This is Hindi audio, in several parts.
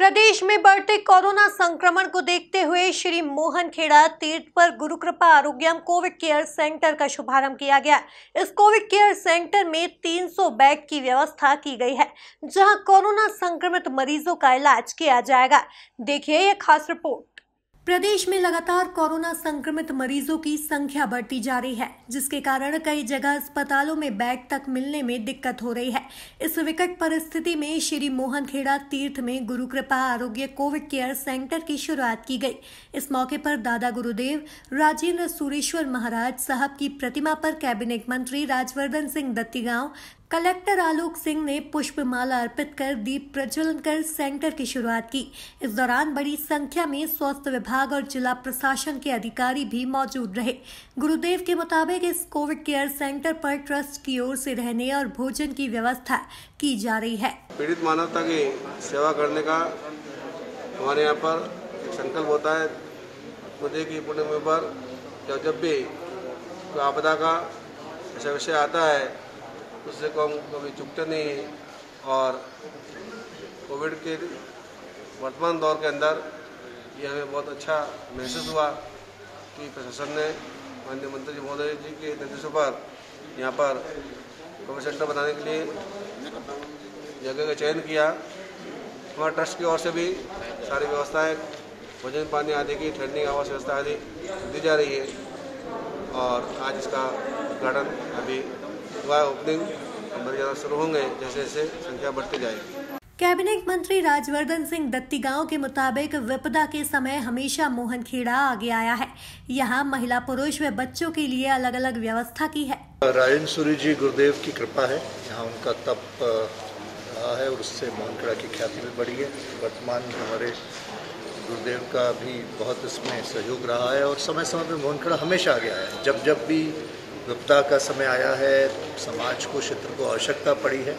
प्रदेश में बढ़ते कोरोना संक्रमण को देखते हुए श्री मोहन खेड़ा तीर्थ पर गुरुकृपा आरोग्यम कोविड केयर सेंटर का शुभारंभ किया गया। इस कोविड केयर सेंटर में 300 बेड की व्यवस्था की गई है, जहाँ कोरोना संक्रमित मरीजों का इलाज किया जाएगा। देखिए यह खास रिपोर्ट। प्रदेश में लगातार कोरोना संक्रमित मरीजों की संख्या बढ़ती जा रही है, जिसके कारण कई जगह अस्पतालों में बेड तक मिलने में दिक्कत हो रही है। इस विकट परिस्थिति में श्री मोहन खेड़ा तीर्थ में गुरु कृपा आरोग्य कोविड केयर सेंटर की शुरुआत की गई। इस मौके पर दादा गुरुदेव, राजेंद्र सुरेश्वर महाराज साहब की प्रतिमा पर कैबिनेट मंत्री राजवर्धन सिंह दत्तीगांव कलेक्टर आलोक सिंह ने पुष्पमाला अर्पित कर दीप प्रज्वलन कर सेंटर की शुरुआत की। इस दौरान बड़ी संख्या में स्वास्थ्य विभाग और जिला प्रशासन के अधिकारी भी मौजूद रहे। गुरुदेव के मुताबिक इस कोविड केयर सेंटर पर ट्रस्ट की ओर से रहने और भोजन की व्यवस्था की जा रही है। पीड़ित मानवता की सेवा करने का हमारे यहाँ पर संकल्प होता है। मुझे की पूर्णिमा पर जब भी आपदा का विषय आता है उससे को हम कभी चुकते नहीं और कोविड के वर्तमान दौर के अंदर ये हमें बहुत अच्छा महसूस हुआ कि प्रशासन ने, माननीय मंत्री जी महोदय जी के निर्देशों पर यहाँ पर कोविड सेंटर बनाने के लिए जगह का चयन किया। हमारे ट्रस्ट की ओर से भी सारी व्यवस्थाएँ, भोजन पानी आदि की, ठंडी आवास व्यवस्था आदि दी जा रही है। और आज इसका उद्घाटन अभी हुआ ओपनिंग नंबर ज़्यादा शुरू होंगे जैसे जैसे संख्या बढ़ती जाएगी। कैबिनेट मंत्री राजवर्धन सिंह दत्ती दत्तीगांव के मुताबिक विपदा के समय हमेशा मोहन खेड़ा आगे आया है। यहाँ महिला पुरुष व बच्चों के लिए अलग अलग व्यवस्था की है। राजेंद्र सूरी जी गुरुदेव की कृपा है। यहाँ उनका तप रहा है और उससे मोहन खेड़ा की ख्याति भी बढ़ी है। वर्तमान में हमारे गुरुदेव का भी बहुत इसमें सहयोग रहा है और समय समय पर मोहन खेड़ा हमेशा आगे आया है। जब जब भी विपदा का समय आया है, समाज को, क्षेत्र को आवश्यकता पड़ी है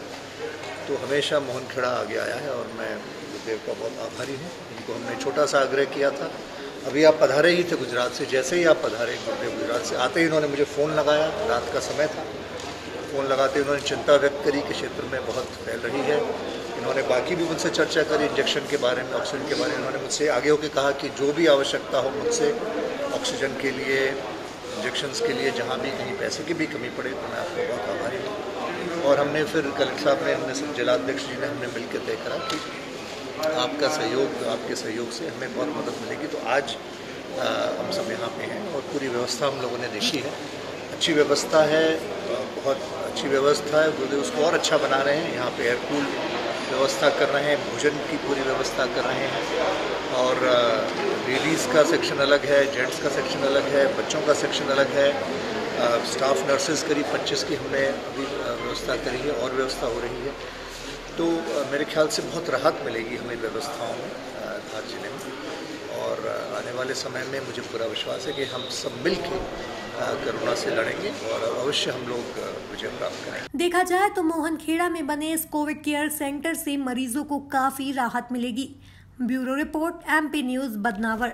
तो हमेशा मोहन खेड़ा आगे आया है और मैं गुरुदेव का बहुत आभारी हूँ। उनको हमने छोटा सा आग्रह किया था। अभी आप पधारे ही थे गुजरात से, जैसे ही आप पधारे गुरुदेव गुजरात से, आते ही उन्होंने मुझे फ़ोन लगाया, रात का समय था। फ़ोन लगाते उन्होंने चिंता व्यक्त करी कि क्षेत्र में बहुत फैल रही है। इन्होंने बाकी भी मुझसे चर्चा करी, इंजेक्शन के बारे में, ऑक्सीजन के बारे में। उन्होंने मुझसे आगे होकर कहा कि जो भी आवश्यकता हो मुझसे, ऑक्सीजन के लिए इंजेक्शंस के लिए जहाँ भी कहीं पैसे की भी कमी पड़े तो मैं आपको बहुत आभारी हूँ। और हमने फिर कलेक्टर साहब ने हमने सब जिलाध्यक्ष जी ने हमने मिलकर तय करा कि आपका सहयोग आपके सहयोग से हमें बहुत मदद मिलेगी। तो आज आ, हम सब यहाँ पे हैं और पूरी व्यवस्था हम लोगों ने देखी है। अच्छी व्यवस्था है बहुत अच्छी व्यवस्था है। गुरुदेव उसको और अच्छा बना रहे हैं। यहाँ पे एयरकूल व्यवस्था कर रहे हैं भोजन की पूरी व्यवस्था कर रहे हैं। और लेडीज़ का सेक्शन अलग है जेंट्स का सेक्शन अलग है, बच्चों का सेक्शन अलग है। स्टाफ नर्सेज करीब 25 की हमने अभी व्यवस्था करी है, और व्यवस्था हो रही है। तो मेरे ख्याल से बहुत राहत मिलेगी हमें व्यवस्थाओं में धार ज़िले में। और आने वाले समय में मुझे पूरा विश्वास है कि हम सब मिल के कोरोना से लड़ेंगे और अवश्य हम लोग विजय प्राप्त करेंगे। देखा जाए तो मोहन खेड़ा में बने इस कोविड केयर सेंटर से मरीजों को काफ़ी राहत मिलेगी। Bureau report MP news Badnawar.